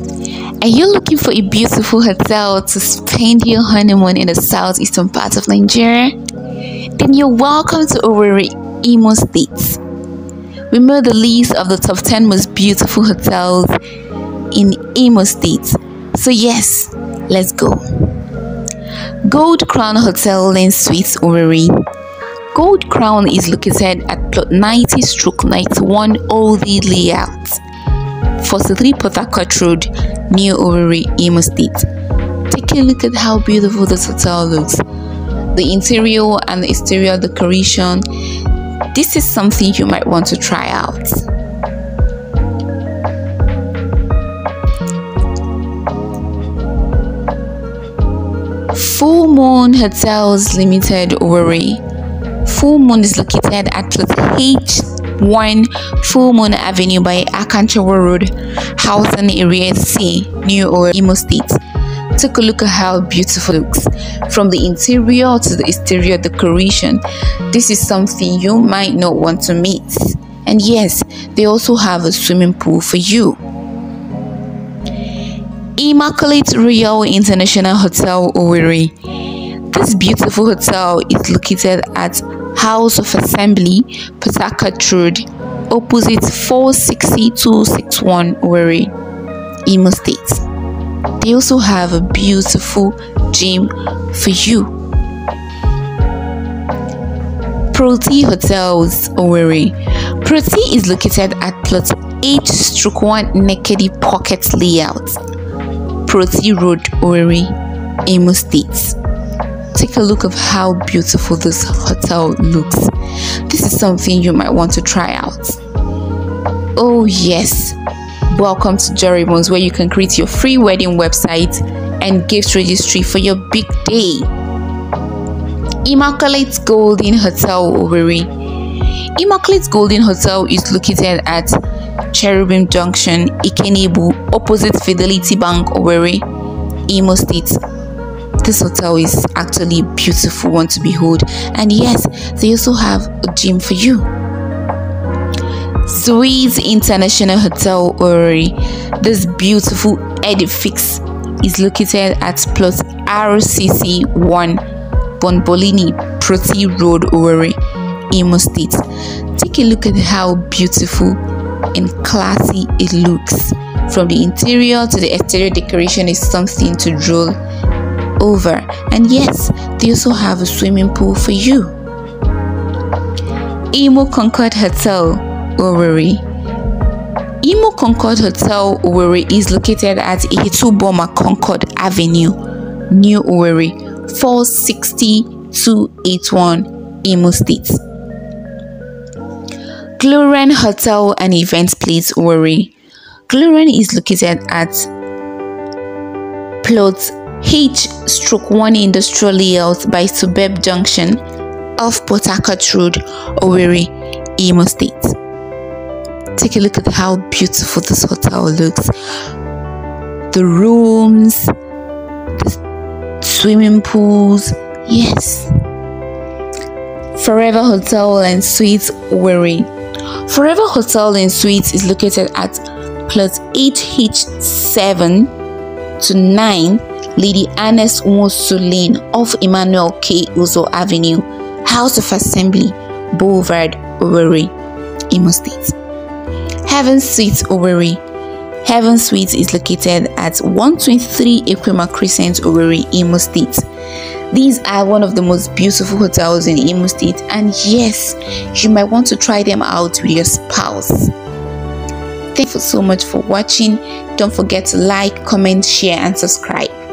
Are you looking for a beautiful hotel to spend your honeymoon in the southeastern part of Nigeria? Then you're welcome to Owerri, Imo State. We made the list of the top 10 most beautiful hotels in Imo State. So yes, let's go. Gold Crown Hotel and Suites Owerri. Gold Crown is located at plot 90 stroke 91 Oldie Layout. 43 Port Harcourt Road, near Owerri, Imo State. Take a look at how beautiful this hotel looks. The interior and the exterior decoration. This is something you might want to try out. Full Moon Hotels Limited Owerri. Full Moon is located at plot H 1 Full Moon Avenue by Akanchawa Road, Housing Area C, New Owerri, Imo State. Take a look at how beautiful it looks. From the interior to the exterior decoration, this is something you might not want to miss. And yes, they also have a swimming pool for you. Immaculate Royal International Hotel Owerri. This beautiful hotel is located at House of Assembly, Harcourt Road, opposite 460261 Owerri, Imo State. They also have a beautiful gym for you. Proti Hotels Owerri. Proti is located at plot 8 stroke 1 Nekede Pocket Layout, Proti Road, Owerri, Imo State take a look of how beautiful this hotel looks. This is something you might want to try out. Oh yes, welcome to Joy Ribbons where you can create your free wedding website and gift registry for your big day. Immaculate Golden Hotel Owerri. Immaculate Golden Hotel is located at Cherubim Junction, Ikenegbu, opposite Fidelity Bank, Owerri, Imo State this hotel is actually a beautiful one to behold and yes they also have a gym for you Suites International Hotel Owerri. This beautiful edifice is located at plot RCC 1 Bonbolini Proti Road Owerri, Imo State. Take a look at how beautiful and classy it looks. From the interior to the exterior decoration is something to drool over. And yes, they also have a swimming pool for you. Imo Concord Hotel, Owerri. Imo Concord Hotel, Owerri is located at Ihituboma Concord Avenue, New Owerri, 46281, Imo State. Gloren Hotel and Event Place, Owerri. Gloren is located at plot H stroke 1 industrial layout by Suburb Junction off Port Harcourt Road, Owerri, Imo State. Take a look at how beautiful this hotel looks. The rooms, the swimming pools, yes. Forever Hotel and Suites, Owerri. Forever Hotel and Suites is located at plot 8H7 to 9 Lady Agnes Nwosu Lane off Emmanuel K. Uzo Avenue, House of Assembly, Boulevard, Owerri, Imo State. Heaven Suites Owerri. Heaven Suites is located at 123 Equima Crescent, Owerri, Imo State. These are one of the most beautiful hotels in Imo State, and yes, you might want to try them out with your spouse. Thank you so much for watching. Don't forget to like, comment, share, and subscribe.